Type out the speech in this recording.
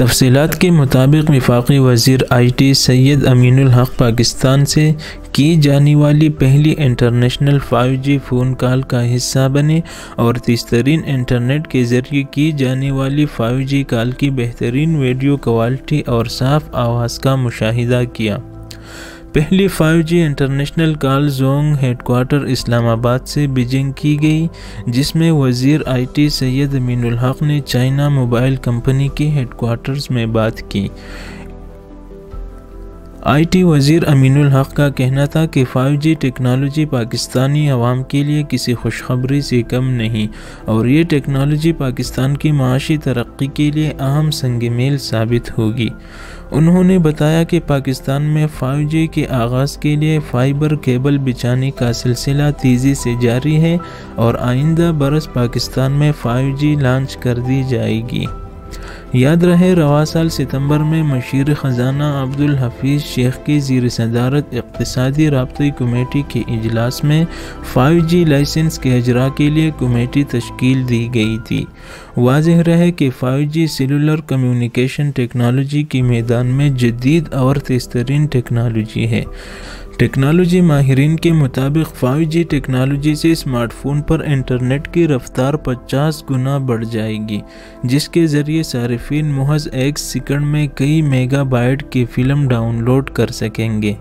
تفصیلات کے مطابق وفاقی وزیر آئی ٹی سید امین الحق پاکستان سے کی جانے والی پہلی international five G phone call کا حصہ بنے اور تیسترین انٹرنیٹ کے ذریعے کی جانے والی فائیو جی کال کی بہترین ویڈیو کوالٹی اور صاف آواز کا مشاہدہ کیا۔ پہلی five G international call Zong headquarter Islamabad سے بیجنگ کی گئی، جس میں وزیر آئی ٹی سید امین الحق نے چائنا موبائل کمپنی کے ہیڈ کوارٹرز میں بات کی۔ آئی ٹی وزیر امین الحق کا کہنا تھا کہ فائیو جی ٹیکنالوجی پاکستانی عوام کے لیے کسی خوشخبری سے کم نہیں، اور یہ ٹیکنالوجی پاکستان کی معاشی ترقی کے لیے اہم سنگ میل ثابت ہوگی۔ انہوں نے بتایا کہ پاکستان میں فائیو جی کے آغاز کے لیے فائبر کیبل بچانے کا سلسلہ تیزی سے جاری ہے اور آئندہ برس پاکستان میں فائیو جی لانچ کر دی جائے گی۔ یاد رہے روا سال ستمبر میں مشیر خزانہ عبدالحفیظ شیخ کی زیر صدارت اقتصادی رابطی کمیٹی کے اجلاس میں فائیو جی لائسنس کے اجرا کے لیے کمیٹی تشکیل دی گئی تھی۔ واضح رہے کہ five G cellular communication technology کی میدان میں جدید اور تیسترین ٹیکنالوجی ہے۔ ٹیکنالوجی ماہرین کے مطابق فائیو جی ٹیکنالوجی سے اسمارٹ فون پر انٹرنیٹ کی رفتار پچاس گنا بڑھ جائے گی، جس کے ذریعے صارفین محض ایک سیکنڈ میں کئی میگا بائٹ کی فلم ڈاؤن لوڈ کر سکیں گے۔